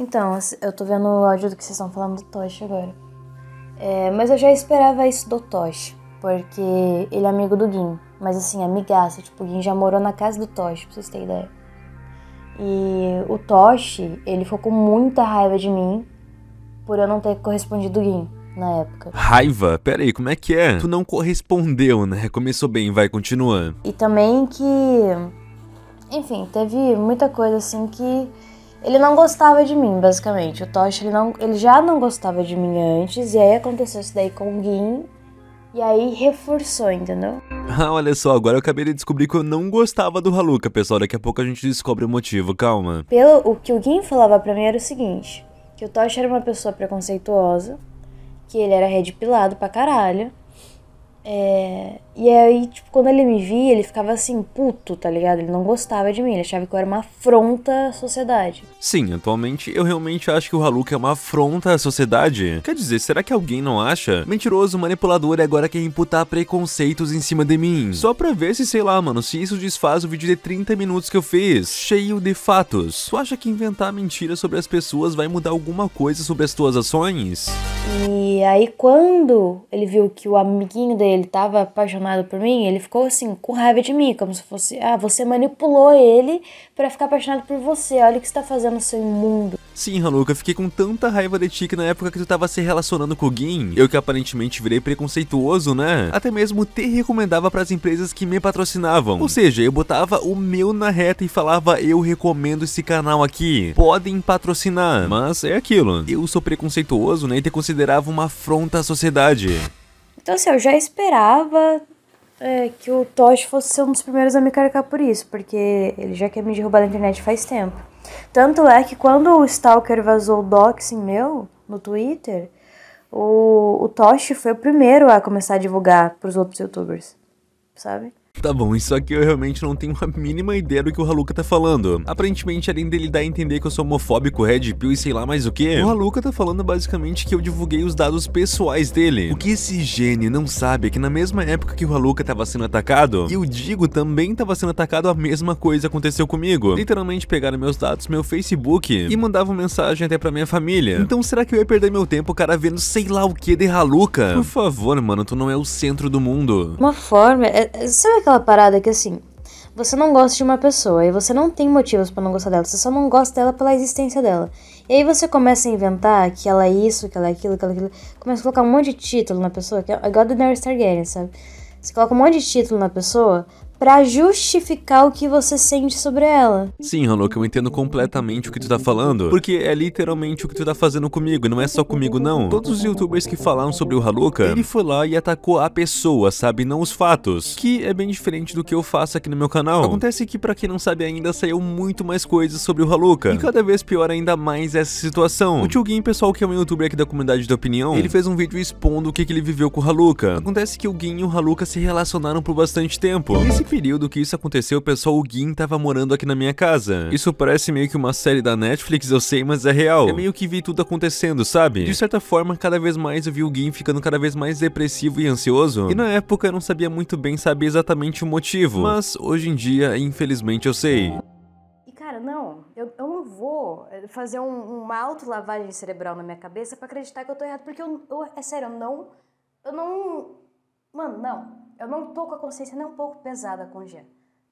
Então, eu tô vendo o áudio do que vocês estão falando do Tosh agora. É, mas eu já esperava isso do Tosh, porque ele é amigo do Gin. Mas assim, amigaça, tipo, o Gin já morou na casa do Tosh, pra vocês terem ideia. E o Toshi, ele ficou com muita raiva de mim por eu não ter correspondido o Gin na época. Raiva? Pera aí, como é que é? Tu não correspondeu, né? Começou bem, vai, continua. E também que... Enfim, teve muita coisa assim que... Ele não gostava de mim, basicamente. O Toshi, ele, não, ele já não gostava de mim antes, e aí aconteceu isso daí com o Gin, e aí reforçou, entendeu? Ah, olha só, agora eu acabei de descobrir que eu não gostava do Haluka, pessoal. Daqui a pouco a gente descobre o motivo, calma. Pelo o que o Gin falava pra mim era o seguinte: que o Toshi era uma pessoa preconceituosa, que ele era red pilado pra caralho, é, e aí, tipo, quando ele me via, ele ficava assim, puto, tá ligado? Ele não gostava de mim, ele achava que eu era uma afronta à sociedade. Sim, atualmente eu realmente acho que o Haluka é uma afronta à sociedade. Quer dizer, será que alguém não acha? Mentiroso, manipulador e agora quer imputar preconceitos em cima de mim. Só pra ver se, sei lá, mano, se isso desfaz o vídeo de 30 minutos que eu fiz, cheio de fatos. Tu acha que inventar mentiras sobre as pessoas vai mudar alguma coisa sobre as tuas ações? E aí, quando ele viu que o amiguinho dele ele tava apaixonado por mim, ele ficou assim, com raiva de mim, como se fosse, ah, você manipulou ele para ficar apaixonado por você, olha o que você tá fazendo, seu imundo. Sim, Hanuka, eu fiquei com tanta raiva de ti que na época que tu tava se relacionando com o Gin, eu que aparentemente virei preconceituoso, né? Até mesmo te recomendava para as empresas que me patrocinavam. Ou seja, eu botava o meu na reta e falava, eu recomendo esse canal aqui, podem patrocinar. Mas é aquilo, eu sou preconceituoso, né, e te considerava uma afronta à sociedade. Então, assim, eu já esperava é, que o Tosh fosse ser um dos primeiros a me carregar por isso, porque ele já quer me derrubar da internet faz tempo. Tanto é que quando o Stalker vazou o doxing meu no Twitter, o, o Tosh foi o primeiro a começar a divulgar pros outros youtubers, sabe? Tá bom, isso aqui eu realmente não tenho a mínima ideia do que o Haluka tá falando. Aparentemente, além dele dar a entender que eu sou homofóbico, red pill e sei lá mais o que, o Haluka tá falando basicamente que eu divulguei os dados pessoais dele. O que esse gênio não sabe é que na mesma época que o Haluka tava sendo atacado, e o Digo também tava sendo atacado, a mesma coisa aconteceu comigo. Literalmente pegaram meus dados, meu Facebook, e mandavam mensagem até pra minha família. Então será que eu ia perder meu tempo, cara, vendo sei lá o que de Haluka? Por favor, mano, tu não é o centro do mundo. Uma forma, é, é, sabe aquela parada que assim, você não gosta de uma pessoa e você não tem motivos para não gostar dela, você só não gosta dela pela existência dela. E aí você começa a inventar que ela é isso, que ela é aquilo, que ela é aquilo, começa a colocar um monte de título na pessoa, que é igual do Daenerys Targaryen, sabe? Você coloca um monte de título na pessoa para justificar o que você sente sobre ela. Sim, Hanuka, eu entendo completamente o que tu tá falando, porque é literalmente o que tu tá fazendo comigo, não é só comigo não. Todos os youtubers que falaram sobre o Haluka, ele foi lá e atacou a pessoa, sabe, não os fatos, que é bem diferente do que eu faço aqui no meu canal. Acontece que para quem não sabe ainda, saiu muito mais coisas sobre o Haluka, e cada vez pior ainda mais essa situação. O Tio Gin, pessoal, que é um youtuber aqui da comunidade de opinião, ele fez um vídeo expondo o que, que ele viveu com o Haluka. Acontece que o Gin e o Haluka se relacionaram por bastante tempo. Esse período que isso aconteceu, pessoal, o Gin tava morando aqui na minha casa. Isso parece meio que uma série da Netflix, eu sei, mas é real. Eu meio que vi tudo acontecendo, sabe? De certa forma, cada vez mais eu vi o Gin ficando cada vez mais depressivo e ansioso. E na época eu não sabia muito bem saber exatamente o motivo. Mas hoje em dia, infelizmente, eu sei. E cara, não, eu, eu não vou fazer um, uma autolavagem cerebral na minha cabeça para acreditar que eu tô errado, porque eu, eu é sério, eu não. Eu não. Mano, não. Eu não tô com a consciência nem um pouco pesada com o Jean.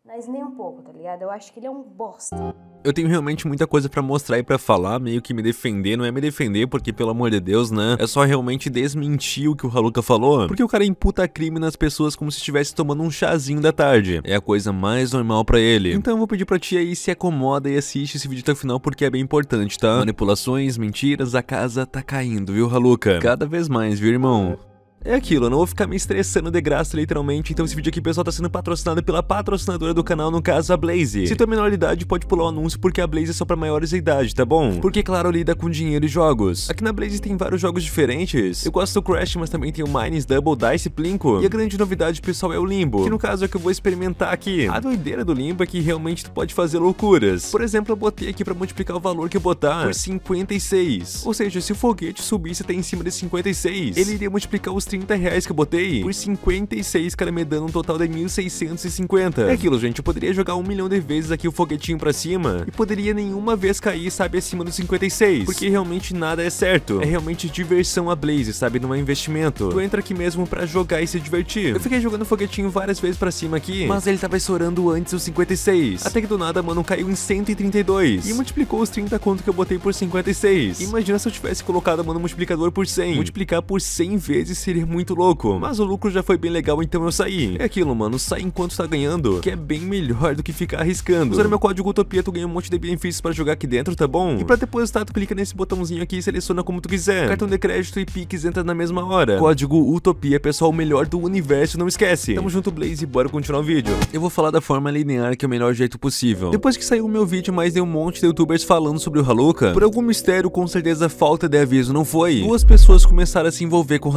Mas nem um pouco, tá ligado? Eu acho que ele é um bosta. Eu tenho realmente muita coisa para mostrar e para falar, meio que me defender, não é me defender, porque pelo amor de Deus, né? É só realmente desmentir o que o Haluka falou, porque o cara imputa crime nas pessoas como se estivesse tomando um chazinho da tarde. É a coisa mais normal para ele. Então eu vou pedir pra ti aí se acomoda e assiste esse vídeo até o final porque é bem importante, tá? Manipulações, mentiras, a casa tá caindo, viu, Haluka? Cada vez mais, viu, irmão? É aquilo, eu não vou ficar me estressando de graça literalmente, então esse vídeo aqui, pessoal, tá sendo patrocinado pela patrocinadora do canal, no caso, a Blaze. Se tu é menor de idade, pode pular o anúncio, porque a Blaze é só pra maiores de idade, tá bom? Porque, claro, lida com dinheiro e jogos. Aqui na Blaze tem vários jogos diferentes. Eu gosto do Crash, mas também tem o Mines, Double, Dice Plinko. E a grande novidade, pessoal, é o Limbo, que no caso é o que eu vou experimentar aqui. A doideira do Limbo é que realmente tu pode fazer loucuras. Por exemplo, eu botei aqui pra multiplicar o valor que eu botar por 56. Ou seja, se o foguete subisse até em cima de 56, ele iria multiplicar os 30 30 reais que eu botei, por 56, cara, me dando um total de 1650. É aquilo, gente, eu poderia jogar um milhão de vezes aqui o foguetinho pra cima e poderia nenhuma vez cair, sabe, acima dos 56. Porque realmente nada é certo. É realmente diversão a Blaze, sabe, não é investimento. Tu entra aqui mesmo pra jogar e se divertir. Eu fiquei jogando foguetinho várias vezes pra cima aqui, mas ele tava estourando antes os 56. Até que do nada, mano, caiu em 132. E multiplicou os 30 conto que eu botei por 56. Imagina se eu tivesse colocado, mano, o multiplicador por 100. Multiplicar por 100 vezes seria muito louco. Mas o lucro já foi bem legal, então eu saí. É aquilo, mano, sai enquanto tá ganhando, que é bem melhor do que ficar arriscando. Usando meu código Utopia, tu ganha um monte de benefícios pra jogar aqui dentro, tá bom? E pra depositar, tu clica nesse botãozinho aqui e seleciona como tu quiser. Cartão de crédito e Pix entra na mesma hora. Código Utopia, pessoal, o melhor do universo, não esquece. Tamo junto, Blaze, e bora continuar o vídeo. Eu vou falar da forma linear, que é o melhor jeito possível. Depois que saiu o meu vídeo, mais de um monte de youtubers falando sobre o Haluka, por algum mistério, com certeza falta de aviso não foi. Duas pessoas começaram a se envolver com o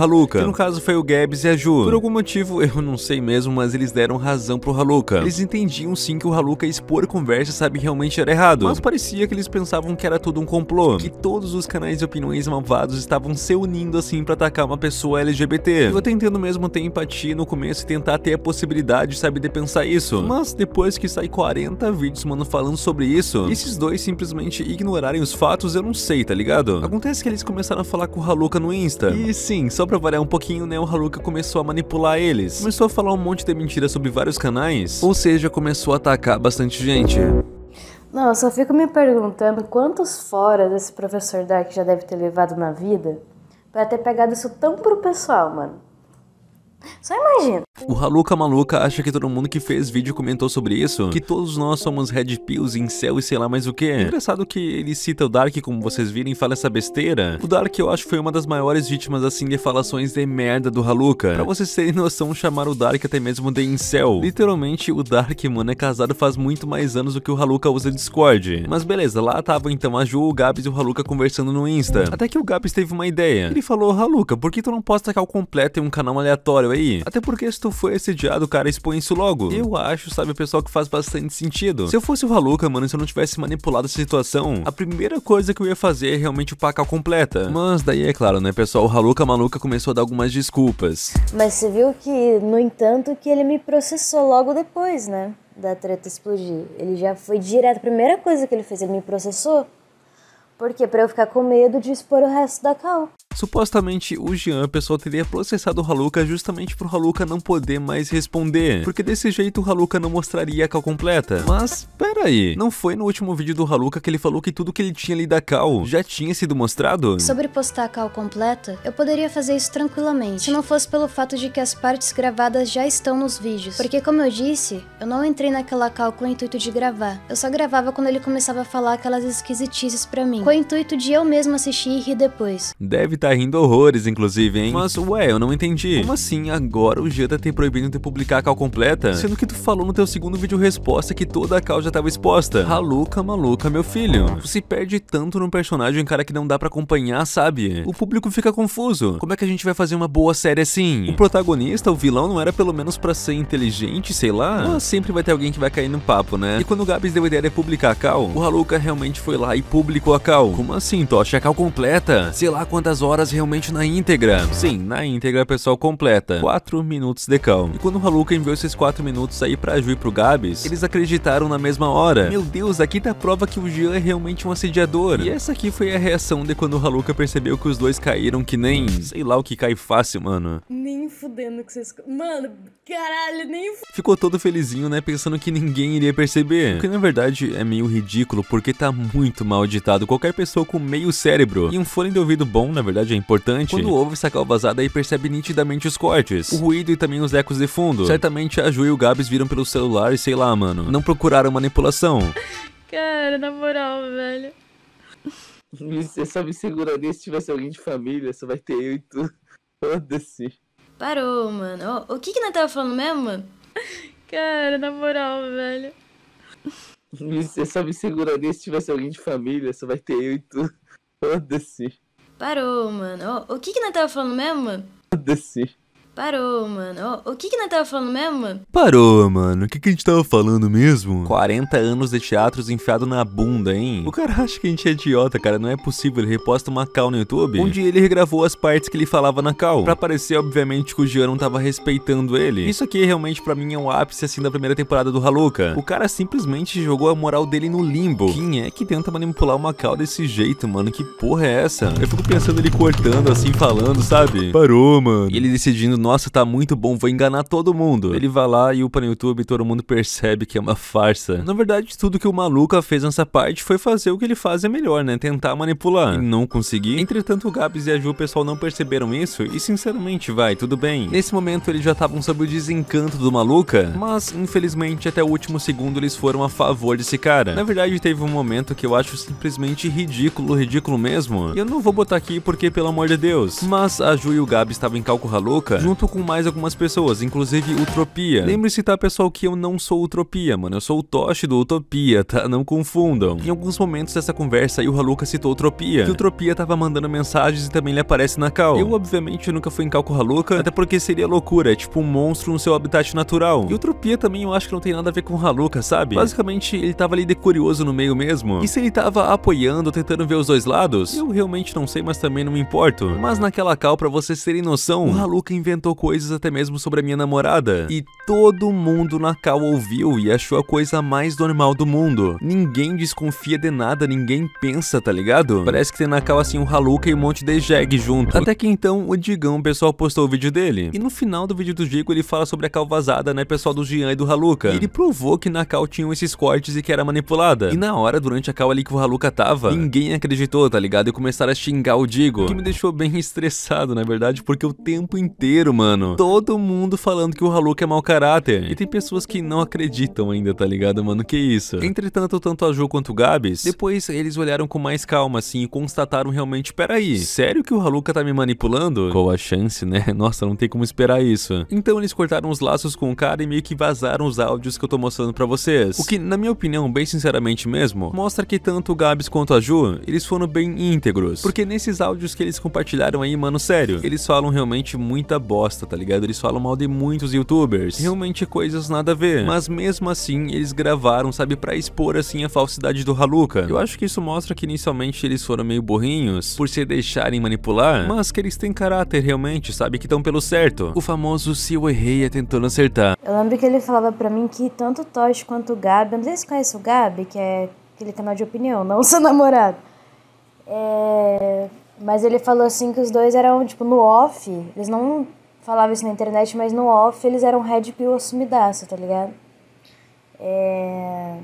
No caso foi o Gabs e a Ju. Por algum motivo, eu não sei mesmo, mas eles deram razão pro Haluka. Eles entendiam sim que o Haluka expor conversa, sabe, realmente era errado. Mas parecia que eles pensavam que era tudo um complô, que todos os canais de opiniões malvados estavam se unindo assim pra atacar uma pessoa LGBT. Eu até entendo mesmo ter empatia no começo e tentar ter a possibilidade, sabe, de pensar isso. Mas depois que sai 40 vídeos, mano, falando sobre isso, esses dois simplesmente ignorarem os fatos, eu não sei, tá ligado? Acontece que eles começaram a falar com o Haluka no Insta. E sim, só pra variar um pouquinho, né, o Haluka começou a manipular eles. Começou a falar um monte de mentira sobre vários canais, ou seja, começou a atacar bastante gente. Não, eu só fico me perguntando quantos foras esse professor Dark já deve ter levado na vida pra ter pegado isso tão pro pessoal, mano. Só imagina. O Haluka Maluca acha que todo mundo que fez vídeo comentou sobre isso, que todos nós somos Red Pills, Incel e sei lá mais o que. Engraçado que ele cita o Dark, como vocês viram, e fala essa besteira. O Dark eu acho foi uma das maiores vítimas assim de falações de merda do Haluka. Pra vocês terem noção, chamar o Dark até mesmo de Incel. Literalmente, o Dark, mano, é casado faz muito mais anos do que o Haluka usa Discord. Mas beleza, lá tava então a Ju, o Gabs e o Haluka conversando no Insta. Até que o Gabs teve uma ideia. Ele falou, Haluka, por que tu não posta cal completo em um canal aleatório aí? Até porque se tu foi assediado, cara, expõe isso logo. Eu acho, sabe, pessoal, que faz bastante sentido. Se eu fosse o Haluka, mano, se eu não tivesse manipulado essa situação, a primeira coisa que eu ia fazer é realmente upar a cal completa. Mas daí é claro, né, pessoal, o Haluka maluca começou a dar algumas desculpas. Mas você viu que, no entanto, que ele me processou logo depois, né? Da treta explodir. Ele já foi direto. A primeira coisa que ele fez, ele me processou. Por quê? Pra eu ficar com medo de expor o resto da cal. Supostamente o Jean, pessoal, teria processado o Haluka justamente pro Haluka não poder mais responder, porque desse jeito o Haluka não mostraria a cal completa. Mas, pera aí, não foi no último vídeo do Haluka que ele falou que tudo que ele tinha ali da cal já tinha sido mostrado? Sobre postar a cal completa, eu poderia fazer isso tranquilamente, se não fosse pelo fato de que as partes gravadas já estão nos vídeos. Porque como eu disse, eu não entrei naquela cal com o intuito de gravar, eu só gravava quando ele começava a falar aquelas esquisitices pra mim, o intuito de eu mesmo assistir e rir depois. Deve tá rindo horrores, inclusive, hein? Mas, ué, eu não entendi. Como assim agora o Jeta tem proibido de publicar a cal completa? Sendo que tu falou no teu segundo vídeo resposta que toda a cal já tava exposta. Haluca, maluca, meu filho. Tu se perde tanto num personagem, cara, que não dá pra acompanhar, sabe? O público fica confuso. Como é que a gente vai fazer uma boa série assim? O protagonista, o vilão, não era pelo menos pra ser inteligente, sei lá? Mas sempre vai ter alguém que vai cair no papo, né? E quando o Gabs deu a ideia de publicar a cal, o Haluca realmente foi lá e publicou a cal. Como assim, Tocha? A cal completa? Sei lá quantas horas realmente na íntegra. Sim, na íntegra, pessoal, completa. 4 minutos de cal. E quando o Haluka enviou esses 4 minutos aí pra Ju e pro Gabs, eles acreditaram na mesma hora. Meu Deus, aqui tá a prova que o Jean é realmente um assediador. E essa aqui foi a reação de quando o Haluka percebeu que os dois caíram que nem... Sei lá o que cai fácil, mano. Nem fudendo que vocês... Mano, caralho, nem... Ficou todo felizinho, né, pensando que ninguém iria perceber. O que na verdade é meio ridículo, porque tá muito mal editado. Qualquer pessoa com meio cérebro e um fone de ouvido bom, na verdade, é importante. Quando ouve essa cal vazada aí percebe nitidamente os cortes, o ruído e também os ecos de fundo. Certamente a Ju e o Gabs viram pelo celular e sei lá, mano, não procuraram manipulação. Cara, na moral, velho. Você só me seguraria se tivesse alguém de família, só vai ter eu e tu. Foda-se. Parou, mano. O, o que que nós tava falando mesmo, mano? Cara, na moral, velho. Você só me seguraria se tivesse alguém de família, só vai ter eu e tu. Foda-se. Parou, mano. O, o que que nós tava falando mesmo, mano? Foda-se. Parou, mano. O, o que que nós tava falando mesmo, mano? Parou, mano. O que, que a gente tava falando mesmo? 40 anos de teatros enfiado na bunda, hein? O cara acha que a gente é idiota, cara. Não é possível. Ele reposta uma cal no YouTube, onde ele regravou as partes que ele falava na cal. Pra parecer, obviamente, que o Jean não tava respeitando ele. Isso aqui, realmente, pra mim, é um ápice, assim, da primeira temporada do Haluka. O cara simplesmente jogou a moral dele no limbo. Quem é que tenta manipular uma cal desse jeito, mano? Que porra é essa? Eu fico pensando ele cortando, assim, falando, sabe? Parou, mano. E ele decidindo, nossa, tá muito bom, vou enganar todo mundo. Ele vai lá e upa no YouTube e todo mundo percebe que é uma farsa. Na verdade, tudo que o Maluca fez nessa parte foi fazer o que ele faz é melhor, né? Tentar manipular. E não conseguir. Entretanto, o Gabs e a Ju, o pessoal não perceberam isso e sinceramente, vai, tudo bem. Nesse momento eles já estavam sob o desencanto do Maluca, mas infelizmente até o último segundo eles foram a favor desse cara. Na verdade, teve um momento que eu acho simplesmente ridículo, ridículo mesmo. E eu não vou botar aqui porque, pelo amor de Deus. Mas a Ju e o Gabs estavam em Calco Haluca, junto com mais algumas pessoas, inclusive Utopia. Lembre-se, tá, pessoal, que eu não sou Utopia, mano. Eu sou o Toshi do Utopia, tá? Não confundam. Em alguns momentos dessa conversa o Haluka citou Utopia, que Utopia tava mandando mensagens e também ele aparece na cal. Eu, obviamente, nunca fui em cal com Haluka, até porque seria loucura, é tipo um monstro no seu habitat natural. E Utopia também eu acho que não tem nada a ver com Haluka, sabe? Basicamente, ele tava ali de curioso no meio mesmo. E se ele tava apoiando, tentando ver os dois lados? Eu realmente não sei, mas também não me importo. Mas naquela cal, pra vocês terem noção, o Haluka inventou coisas até mesmo sobre a minha namorada. E todo mundo na cal ouviu e achou a coisa mais normal do mundo. Ninguém desconfia de nada, ninguém pensa, tá ligado? Parece que tem na cal assim um Haluka e um monte de jegue junto. Até que então o Digão, o pessoal postou o vídeo dele. E no final do vídeo do Digo ele fala sobre a cal vazada, né, pessoal do Gian e do Haluka. E ele provou que na cal tinham esses cortes e que era manipulada. E na hora, durante a cal ali que o Haluka tava, ninguém acreditou, tá ligado? E começaram a xingar o Digo. O que me deixou bem estressado, na verdade, porque o tempo inteiro, mano, todo mundo falando que o Haluka é mau caráter. E tem pessoas que não acreditam ainda, tá ligado, mano? Que isso? Entretanto, tanto a Ju quanto o Gabs, depois eles olharam com mais calma, assim, e constataram realmente, peraí, sério que o Haluka tá me manipulando? Qual a chance, né? Nossa, não tem como esperar isso. Então eles cortaram os laços com o cara e meio que vazaram os áudios que eu tô mostrando pra vocês. O que, na minha opinião, bem sinceramente mesmo, mostra que tanto o Gabs quanto a Ju, eles foram bem íntegros. Porque nesses áudios que eles compartilharam aí, mano, sério, eles falam realmente muita bosta, tá ligado? Eles falam mal de muitos youtubers. Realmente coisas nada a ver. Mas mesmo assim, eles gravaram, sabe, pra expor assim a falsidade do Haluka. Eu acho que isso mostra que inicialmente eles foram meio burrinhos por se deixarem manipular, mas que eles têm caráter realmente, sabe, que estão pelo certo. O famoso se eu errei é tentando acertar. Eu lembro que ele falava pra mim que tanto o Tosh quanto o Gabi, eu não sei se você conhece o Gabi, que é aquele canal de opinião, não o seu namorado. É... Mas ele falou assim que os dois eram, tipo, no off, eles não falavam isso na internet, mas no off eles eram red pill assumidaço, tá ligado? É...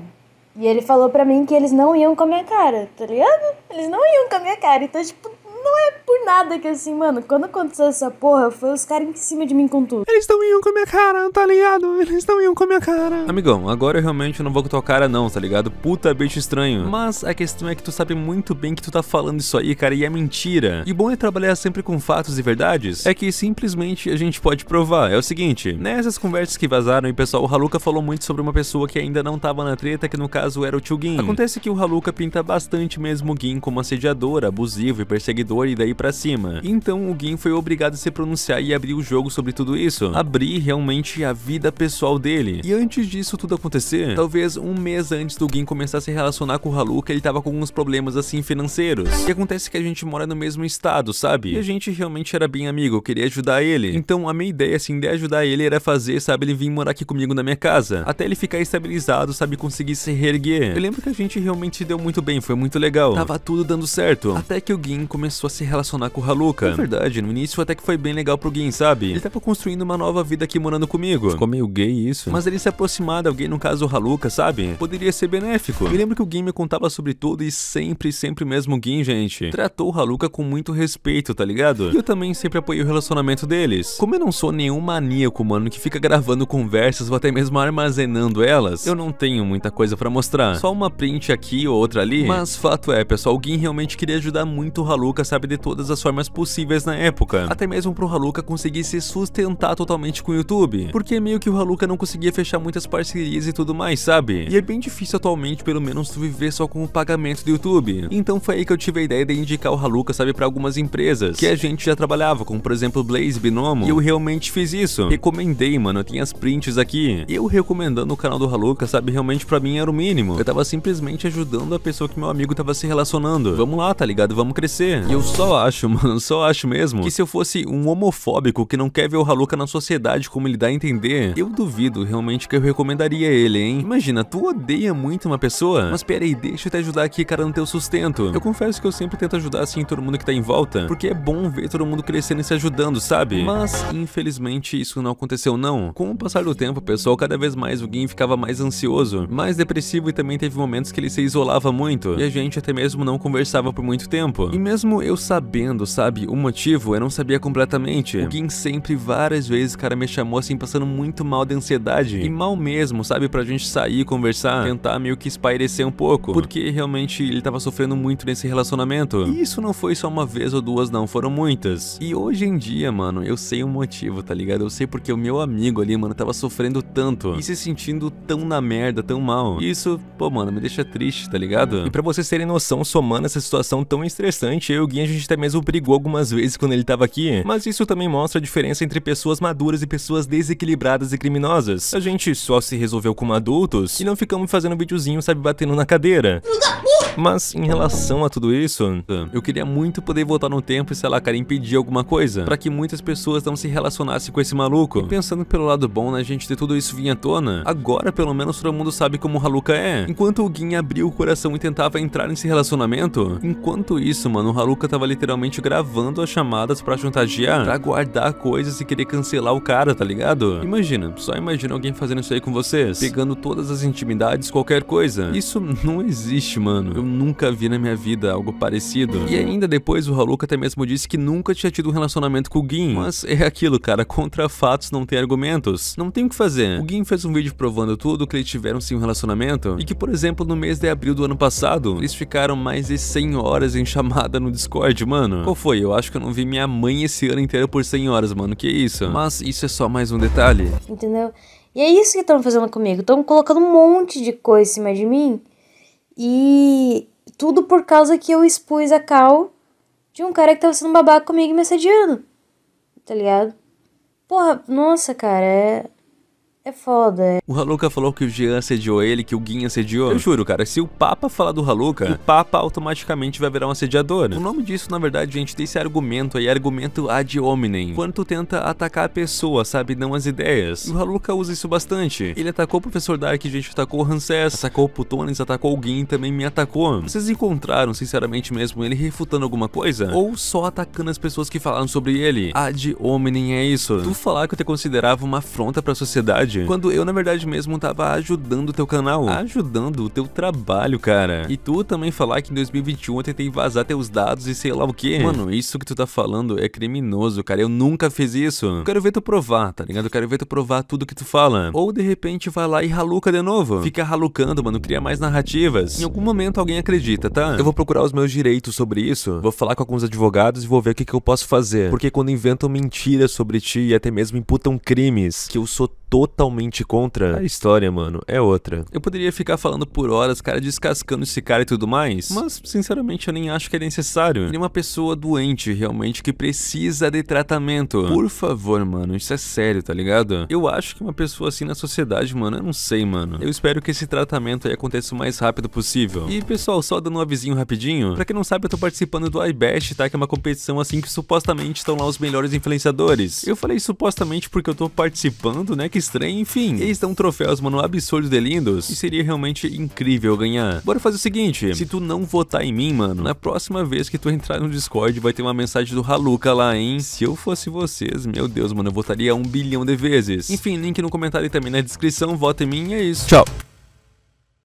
E ele falou pra mim que eles não iam com a minha cara, tá ligado? Eles não iam com a minha cara, então, tipo, não é por nada que assim, mano, quando aconteceu essa porra, foi os caras em cima de mim com tudo. Eles não iam com a minha cara, tá ligado? Eles não iam com a minha cara. Amigão, agora eu realmente não vou com tua cara não, tá ligado? Puta bicho estranho. Mas a questão é que tu sabe muito bem que tu tá falando isso aí, cara, e é mentira. E o bom é trabalhar sempre com fatos e verdades, é que simplesmente a gente pode provar. É o seguinte, nessas conversas que vazaram, e pessoal, o Haluka falou muito sobre uma pessoa que ainda não tava na treta, que no caso era o Tio Gin. Acontece que o Haluka pinta bastante mesmo o Gin como assediador, abusivo e perseguidor e daí pra cima. Então o Gin foi obrigado a se pronunciar e abrir o jogo sobre tudo isso. Abrir realmente a vida pessoal dele. E antes disso tudo acontecer, talvez um mês antes do Gin começar a se relacionar com o Haluka, ele tava com alguns problemas assim financeiros. E acontece que a gente mora no mesmo estado, sabe? E a gente realmente era bem amigo, eu queria ajudar ele. Então a minha ideia assim de ajudar ele era fazer, sabe, ele vir morar aqui comigo na minha casa. Até ele ficar estabilizado, sabe, conseguir se reerguer. Eu lembro que a gente realmente se deu muito bem, foi muito legal. Tava tudo dando certo. Até que o Gin começou a se relacionar com o Haluka. Na verdade, no início até que foi bem legal pro Gin, sabe? Ele tava construindo uma nova vida aqui morando comigo. Ficou meio gay isso. Mas ele se aproximar de alguém, no caso o Haluka, sabe? Poderia ser benéfico. Me lembro que o Gin me contava sobre tudo e sempre, sempre mesmo o Gin, gente, tratou o Haluka com muito respeito, tá ligado? E eu também sempre apoiei o relacionamento deles. Como eu não sou nenhum maníaco, mano, que fica gravando conversas ou até mesmo armazenando elas, eu não tenho muita coisa pra mostrar. Só uma print aqui ou outra ali. Mas fato é, pessoal, o Gin realmente queria ajudar muito o Haluka, sabe, de todas as formas possíveis na época. Até mesmo pro Haluka conseguir se sustentar totalmente com o YouTube. Porque meio que o Haluka não conseguia fechar muitas parcerias e tudo mais, sabe? E é bem difícil atualmente, pelo menos, tu viver só com o pagamento do YouTube. Então foi aí que eu tive a ideia de indicar o Haluka, sabe, para algumas empresas que a gente já trabalhava, como por exemplo Blaze, Binomo. E eu realmente fiz isso. Recomendei, mano, eu tinha as prints aqui. Eu recomendando o canal do Haluka, sabe, realmente para mim era o mínimo. Eu tava simplesmente ajudando a pessoa que meu amigo tava se relacionando. Vamos lá, tá ligado? Vamos crescer. E eu só acho, mano, só acho mesmo que se eu fosse um homofóbico que não quer ver o Haluka na sociedade como ele dá a entender, eu duvido realmente que eu recomendaria ele, hein? Imagina, tu odeia muito uma pessoa, mas pera aí, deixa eu te ajudar aqui, cara, no teu sustento. Eu confesso que eu sempre tento ajudar assim todo mundo que tá em volta, porque é bom ver todo mundo crescendo e se ajudando, sabe? Mas, infelizmente, isso não aconteceu não. Com o passar do tempo, pessoal, cada vez mais o Gin ficava mais ansioso, mais depressivo e também teve momentos que ele se isolava muito, e a gente até mesmo não conversava por muito tempo. E mesmo eu sabendo, sabe, o motivo, eu não sabia completamente. O Gin sempre, várias vezes, cara, me chamou assim, passando muito mal de ansiedade. E mal mesmo, sabe, pra gente sair, conversar, tentar meio que espairecer um pouco. Porque realmente ele tava sofrendo muito nesse relacionamento. E isso não foi só uma vez ou duas, não, foram muitas. E hoje em dia, mano, eu sei o motivo, tá ligado? Eu sei porque o meu amigo ali, mano, tava sofrendo tanto e se sentindo tão na merda, tão mal. E isso, pô, mano, me deixa triste, tá ligado? E pra vocês terem noção, somando essa situação tão estressante, eu e o Gui, a gente até mesmo brigou algumas vezes quando ele tava aqui. Mas isso também mostra a diferença entre pessoas maduras e pessoas desequilibradas e criminosas. A gente só se resolveu como adultos e não ficamos fazendo videozinho, sabe, batendo na cadeira. Mas em relação a tudo isso, eu queria muito poder voltar no tempo e, sei lá, cara, impedir alguma coisa, para que muitas pessoas não se relacionassem com esse maluco. E pensando pelo lado bom, né, gente, de tudo isso vinha à tona, agora pelo menos todo mundo sabe como o Haluka é. Enquanto o Gin abriu o coração e tentava entrar nesse relacionamento, enquanto isso, mano, o Haluka tava literalmente gravando as chamadas para chantagear, pra guardar coisas e querer cancelar o cara, tá ligado? Imagina, só imagina alguém fazendo isso aí com vocês, pegando todas as intimidades, qualquer coisa. Isso não existe, mano. Eu nunca vi na minha vida algo parecido. E ainda depois o Haluka até mesmo disse que nunca tinha tido um relacionamento com o Gin. Mas é aquilo, cara, contra fatos não tem argumentos. Não tem o que fazer. O Gin fez um vídeo provando tudo que eles tiveram sim um relacionamento e que, por exemplo, no mês de abril do ano passado, eles ficaram mais de 100 horas em chamada no Discord, mano. Qual foi? Eu acho que eu não vi minha mãe esse ano inteiro por 100 horas, mano. Que isso? Mas isso é só mais um detalhe. Entendeu? E é isso que estão fazendo comigo. Estão colocando um monte de coisa em cima de mim. E tudo por causa que eu expus a cal de um cara que tava sendo babaca comigo e me assediando. Tá ligado? Porra, nossa, cara, é. É foda. O Haluka falou que o Jean assediou ele, que o Gin assediou. Eu juro, cara, se o Papa falar do Haluka, o Papa automaticamente vai virar um assediador. O nome disso, na verdade, gente, desse argumento aí, argumento ad hominem. Quando tu tenta atacar a pessoa, sabe, não as ideias. E o Haluka usa isso bastante. Ele atacou o Professor Dark, gente, atacou o Hanses, atacou o Putones, atacou o Gin, também me atacou. Vocês encontraram, sinceramente mesmo, ele refutando alguma coisa? Ou só atacando as pessoas que falaram sobre ele? Ad hominem é isso. Tu falar que eu te considerava uma afronta pra sociedade, quando eu, na verdade mesmo, tava ajudando o teu canal, ajudando o teu trabalho, cara. E tu também falar que em 2021 eu tentei vazar teus dados e sei lá o que. Mano, isso que tu tá falando é criminoso, cara. Eu nunca fiz isso. Eu quero ver tu provar, tá ligado? Eu quero ver tu provar tudo que tu fala. Ou de repente vai lá e raluca de novo. Fica ralucando, mano, cria mais narrativas. Em algum momento alguém acredita, tá? Eu vou procurar os meus direitos sobre isso, vou falar com alguns advogados e vou ver o que, que eu posso fazer. Porque quando inventam mentiras sobre ti e até mesmo imputam crimes que eu sou totalmente contra, a história, mano, é outra. Eu poderia ficar falando por horas, cara, descascando esse cara e tudo mais, mas, sinceramente, eu nem acho que é necessário. Ele é uma pessoa doente, realmente, que precisa de tratamento. Por favor, mano, isso é sério, tá ligado? Eu acho que uma pessoa assim na sociedade, mano, eu não sei, mano. Eu espero que esse tratamento aí aconteça o mais rápido possível. E, pessoal, só dando um avisinho rapidinho, pra quem não sabe, eu tô participando do iBest, tá? Que é uma competição assim que supostamente estão lá os melhores influenciadores. Eu falei supostamente porque eu tô participando, né? Que estranho, enfim. Eles dão troféus, mano, absurdos de lindos. E seria realmente incrível ganhar. Bora fazer o seguinte: se tu não votar em mim, mano, na próxima vez que tu entrar no Discord, vai ter uma mensagem do Haluka lá, hein? Se eu fosse vocês, meu Deus, mano, eu votaria um bilhão de vezes. Enfim, link no comentário e também na descrição. Vota em mim e é isso. Tchau.